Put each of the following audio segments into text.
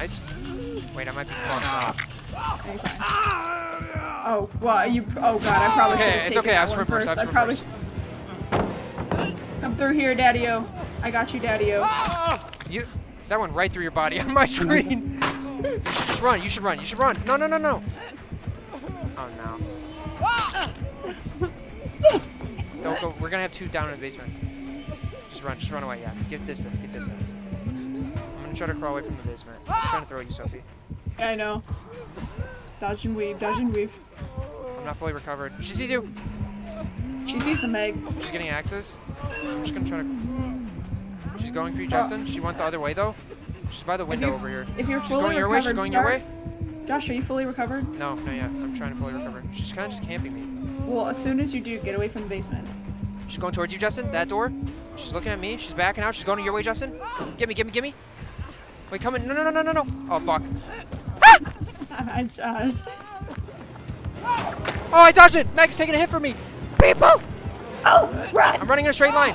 Nice. Wait, I might be fucked. Okay. Oh, well, you. Oh god, I probably It's okay, should have it's taken okay, I have that one sprint burst, first. I I probably. sprint Come through here, Daddy-O. I got you, Daddy-O. You, that went right through your body on my screen. you should just run. You should run. You should run. No, no, no, no. Oh no. Don't go. We're gonna have two down in the basement. Just run. Just run away. Yeah. Give distance. Give distance. I'm gonna try to crawl away from the basement. I'm just trying to throw at you, Sophie. Yeah, I know. Dodge and weave, dodge and weave. I'm not fully recovered. She sees you. She sees the Meg. She's getting access. I'm just gonna try to. She's going for you, Justin. Ah. She went the other way though. She's by the window over here. If you're She's fully going your way. recovered, She's going your start. way. Josh, are you fully recovered? No, no, yeah. I'm trying to fully recover. She's kind of just camping me. Well, as soon as you do, get away from the basement. She's going towards you, Justin. That door. She's looking at me. She's backing out. She's going your way, Justin. Get me, get me, get me. Wait, coming. No, no, no, no, no, no. Oh, fuck. Josh. Oh, I dodged it. Meg's taking a hit from me. People. Oh, run! I'm running in a straight line.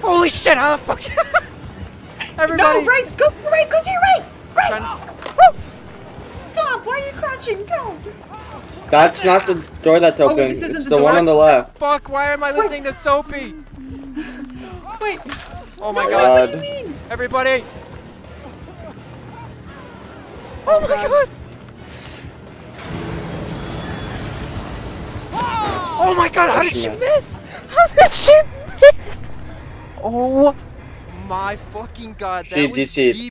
Holy shit, how the fuck? Everybody. No, right, go right, go to your right! Right! Stop, why are you crouching? Go! That's not the door that's Oh, open. this isn't it's the the one on the left. Fuck, why am I listening to Soapy? Wait, Oh my no, god. what do you mean? Everybody. Oh my god. Oh my god, how did she miss? How did she miss? Oh my fucking god, that She was DC'd. the